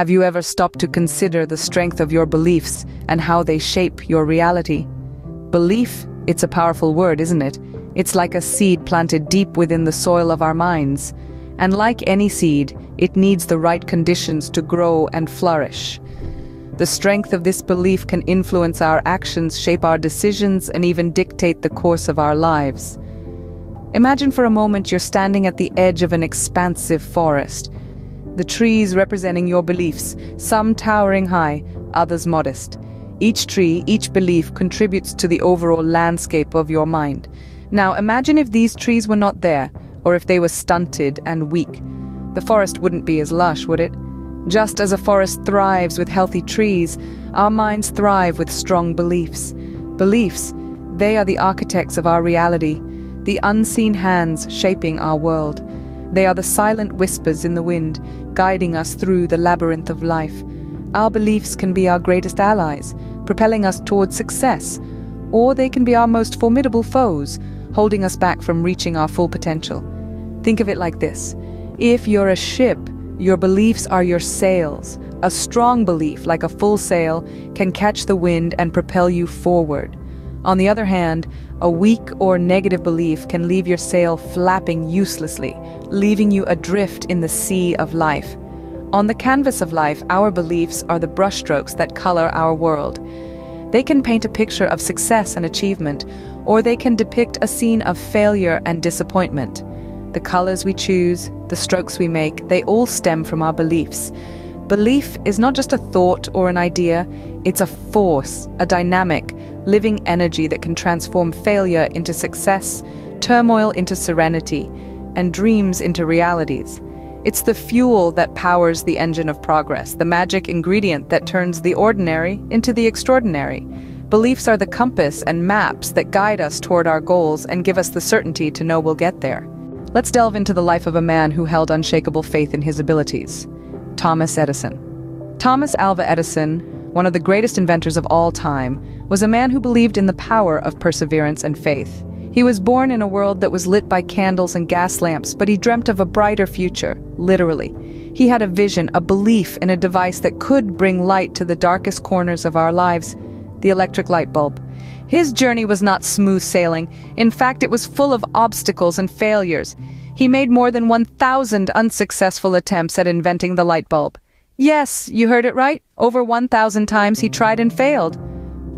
Have you ever stopped to consider the strength of your beliefs and how they shape your reality? Belief, it's a powerful word, isn't it? It's like a seed planted deep within the soil of our minds. And like any seed, it needs the right conditions to grow and flourish. The strength of this belief can influence our actions, shape our decisions, and even dictate the course of our lives. Imagine for a moment you're standing at the edge of an expansive forest. The trees representing your beliefs, some towering high, others modest. Each tree, each belief contributes to the overall landscape of your mind. Now imagine if these trees were not there, or if they were stunted and weak. The forest wouldn't be as lush, would it? Just as a forest thrives with healthy trees, our minds thrive with strong beliefs. Beliefs, they are the architects of our reality, the unseen hands shaping our world. They are the silent whispers in the wind, guiding us through the labyrinth of life. Our beliefs can be our greatest allies, propelling us towards success, or they can be our most formidable foes, holding us back from reaching our full potential. Think of it like this. If you're a ship, your beliefs are your sails. A strong belief, like a full sail, can catch the wind and propel you forward. On the other hand, a weak or negative belief can leave your sail flapping uselessly, leaving you adrift in the sea of life. On the canvas of life, our beliefs are the brushstrokes that color our world. They can paint a picture of success and achievement, or they can depict a scene of failure and disappointment. The colors we choose, the strokes we make, they all stem from our beliefs. Belief is not just a thought or an idea, it's a force, a dynamic, living energy that can transform failure into success, turmoil into serenity, and dreams into realities. It's the fuel that powers the engine of progress, the magic ingredient that turns the ordinary into the extraordinary. Beliefs are the compass and maps that guide us toward our goals and give us the certainty to know we'll get there. Let's delve into the life of a man who held unshakable faith in his abilities. Thomas Edison. Thomas Alva Edison, one of the greatest inventors of all time, was a man who believed in the power of perseverance and faith. He was born in a world that was lit by candles and gas lamps, but he dreamt of a brighter future, literally. He had a vision, a belief in a device that could bring light to the darkest corners of our lives, the electric light bulb. His journey was not smooth sailing. In fact, it was full of obstacles and failures. He made more than 1,000 unsuccessful attempts at inventing the light bulb. Yes, you heard it right. Over 1,000 times he tried and failed.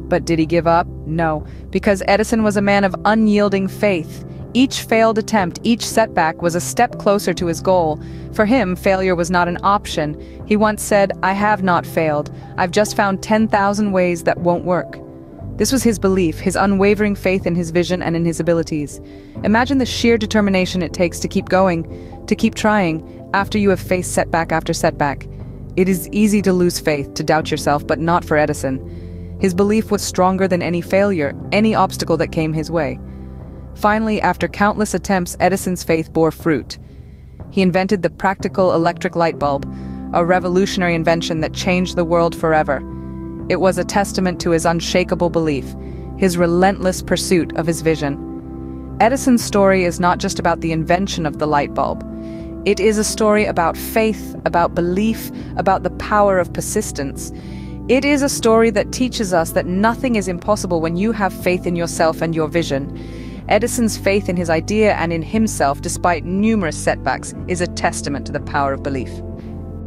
But did he give up? No, because Edison was a man of unyielding faith. Each failed attempt, each setback was a step closer to his goal. For him, failure was not an option. He once said, I have not failed. I've just found 10,000 ways that won't work. This was his belief, his unwavering faith in his vision and in his abilities. Imagine the sheer determination it takes to keep going, to keep trying, after you have faced setback after setback. It is easy to lose faith, to doubt yourself, but not for Edison. His belief was stronger than any failure, any obstacle that came his way. Finally, after countless attempts, Edison's faith bore fruit. He invented the practical electric light bulb, a revolutionary invention that changed the world forever. It was a testament to his unshakable belief, his relentless pursuit of his vision. Edison's story is not just about the invention of the light bulb. It is a story about faith, about belief, about the power of persistence. It is a story that teaches us that nothing is impossible when you have faith in yourself and your vision. Edison's faith in his idea and in himself, despite numerous setbacks, is a testament to the power of belief.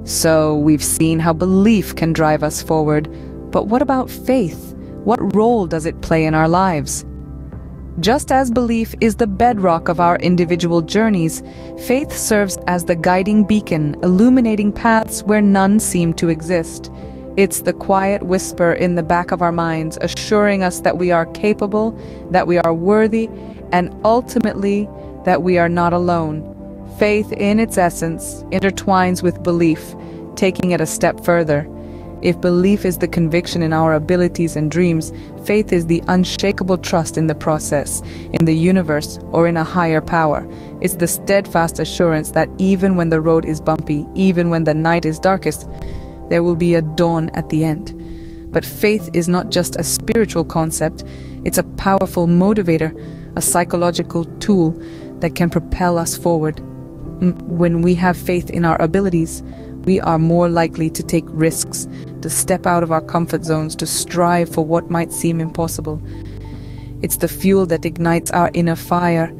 So, we've seen how belief can drive us forward, but what about faith? What role does it play in our lives? Just as belief is the bedrock of our individual journeys, faith serves as the guiding beacon, illuminating paths where none seem to exist. It's the quiet whisper in the back of our minds, assuring us that we are capable, that we are worthy, and ultimately, that we are not alone. Faith, in its essence, intertwines with belief, taking it a step further. If belief is the conviction in our abilities and dreams, faith is the unshakable trust in the process, in the universe, or in a higher power. It's the steadfast assurance that even when the road is bumpy, even when the night is darkest, there will be a dawn at the end. But faith is not just a spiritual concept, it's a powerful motivator, a psychological tool that can propel us forward. When we have faith in our abilities, we are more likely to take risks, to step out of our comfort zones, to strive for what might seem impossible. It's the fuel that ignites our inner fire,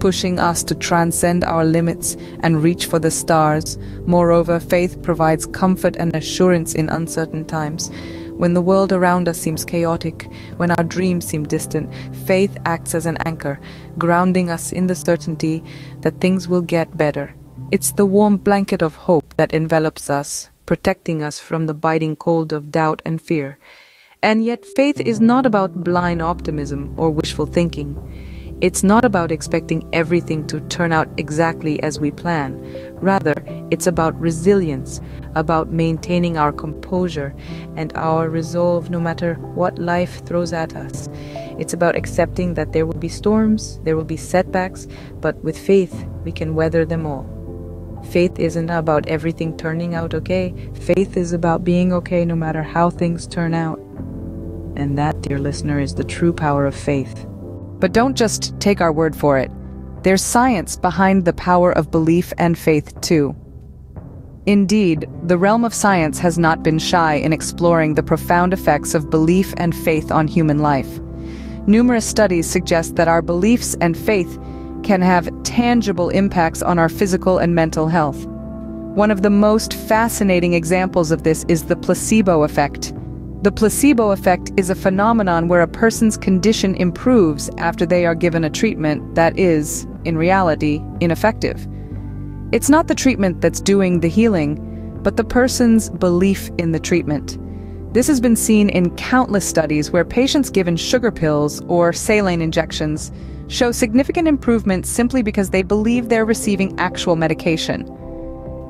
pushing us to transcend our limits and reach for the stars. Moreover, faith provides comfort and assurance in uncertain times. When the world around us seems chaotic, when our dreams seem distant, faith acts as an anchor, grounding us in the certainty that things will get better. It's the warm blanket of hope that envelops us, protecting us from the biting cold of doubt and fear. And yet, faith is not about blind optimism or wishful thinking. It's not about expecting everything to turn out exactly as we plan. Rather, it's about resilience, about maintaining our composure and our resolve no matter what life throws at us. It's about accepting that there will be storms, there will be setbacks, but with faith, we can weather them all. Faith isn't about everything turning out okay. Faith is about being okay no matter how things turn out. And that, dear listener, is the true power of faith. But don't just take our word for it. There's science behind the power of belief and faith, too. Indeed, the realm of science has not been shy in exploring the profound effects of belief and faith on human life. Numerous studies suggest that our beliefs and faith can have tangible impacts on our physical and mental health. One of the most fascinating examples of this is the placebo effect. The placebo effect is a phenomenon where a person's condition improves after they are given a treatment that is, in reality, ineffective. It's not the treatment that's doing the healing, but the person's belief in the treatment. This has been seen in countless studies where patients given sugar pills or saline injections show significant improvement simply because they believe they're receiving actual medication.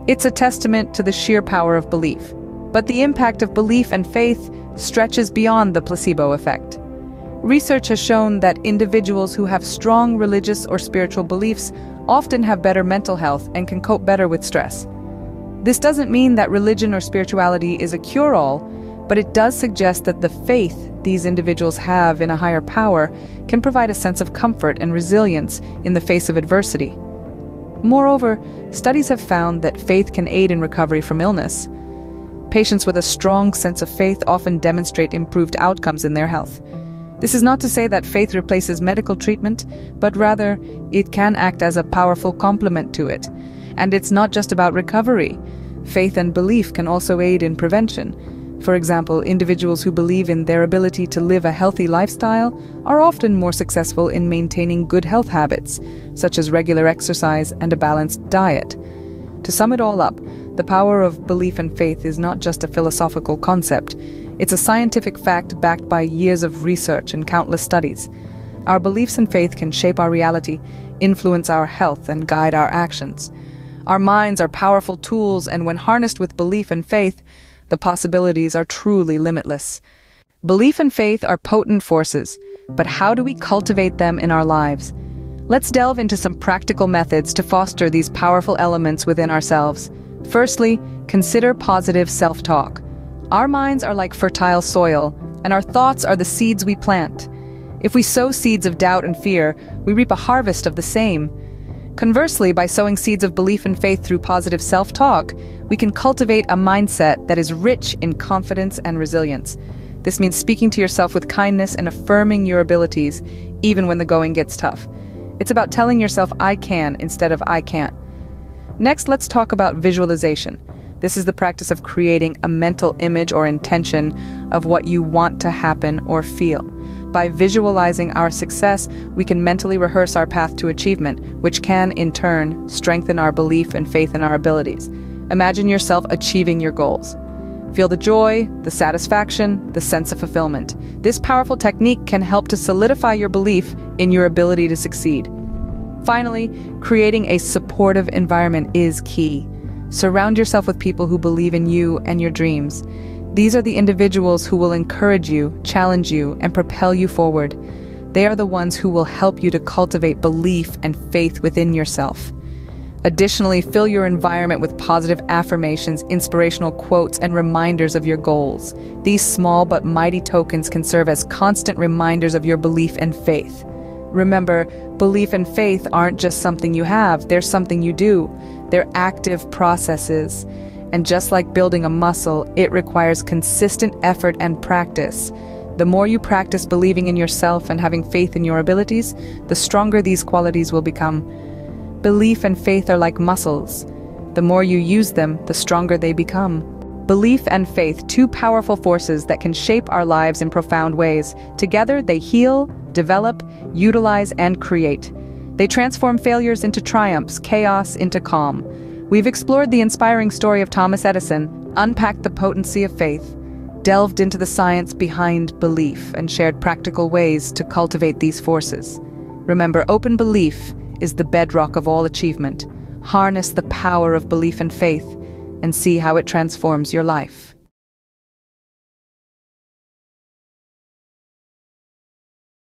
It's a testament to the sheer power of belief. But the impact of belief and faith stretches beyond the placebo effect. Research has shown that individuals who have strong religious or spiritual beliefs often have better mental health and can cope better with stress. This doesn't mean that religion or spirituality is a cure-all, but it does suggest that the faith these individuals have in a higher power can provide a sense of comfort and resilience in the face of adversity. Moreover, studies have found that faith can aid in recovery from illness. Patients with a strong sense of faith often demonstrate improved outcomes in their health. This is not to say that faith replaces medical treatment, but rather it can act as a powerful complement to it. And it's not just about recovery. Faith and belief can also aid in prevention. For example, individuals who believe in their ability to live a healthy lifestyle are often more successful in maintaining good health habits, such as regular exercise and a balanced diet. To sum it all up, the power of belief and faith is not just a philosophical concept. It's a scientific fact backed by years of research and countless studies. Our beliefs and faith can shape our reality, influence our health, and guide our actions. Our minds are powerful tools, and when harnessed with belief and faith, the possibilities are truly limitless. Belief and faith are potent forces, but how do we cultivate them in our lives? Let's delve into some practical methods to foster these powerful elements within ourselves. Firstly, consider positive self-talk. Our minds are like fertile soil, and our thoughts are the seeds we plant. If we sow seeds of doubt and fear, we reap a harvest of the same. Conversely, by sowing seeds of belief and faith through positive self-talk, we can cultivate a mindset that is rich in confidence and resilience. This means speaking to yourself with kindness and affirming your abilities, even when the going gets tough. It's about telling yourself I can instead of I can't. Next, let's talk about visualization. This is the practice of creating a mental image or intention of what you want to happen or feel. By visualizing our success, we can mentally rehearse our path to achievement, which can, in turn, strengthen our belief and faith in our abilities. Imagine yourself achieving your goals. Feel the joy, the satisfaction, the sense of fulfillment. This powerful technique can help to solidify your belief in your ability to succeed. Finally, creating a supportive environment is key. Surround yourself with people who believe in you and your dreams. These are the individuals who will encourage you, challenge you, and propel you forward. They are the ones who will help you to cultivate belief and faith within yourself. Additionally, fill your environment with positive affirmations, inspirational quotes, and reminders of your goals. These small but mighty tokens can serve as constant reminders of your belief and faith. Remember, belief and faith aren't just something you have, they're something you do. They're active processes. And just like building a muscle, it requires consistent effort and practice. The more you practice believing in yourself and having faith in your abilities, the stronger these qualities will become. Belief and faith are like muscles. The more you use them, the stronger they become. Belief and faith, two powerful forces that can shape our lives in profound ways. Together, they heal, develop, utilize, and create. They transform failures into triumphs, chaos into calm. We've explored the inspiring story of Thomas Edison, unpacked the potency of faith, delved into the science behind belief, and shared practical ways to cultivate these forces. Remember, open belief is the bedrock of all achievement. Harness the power of belief and faith and see how it transforms your life.